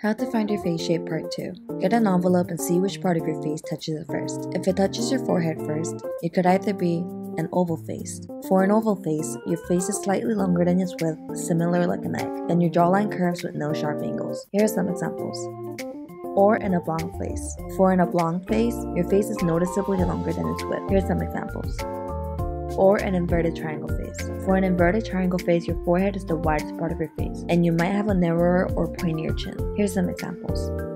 How to find your face shape part 2. Get an envelope and see which part of your face touches it first. If it touches your forehead first, it could either be an oval face. For an oval face, your face is slightly longer than its width, similar like an egg, and your jawline curves with no sharp angles. Here are some examples. Or an oblong face. For an oblong face, your face is noticeably longer than its width. Here are some examples or an inverted triangle face. For an inverted triangle face, your forehead is the widest part of your face, and you might have a narrower or pointier chin. Here's some examples.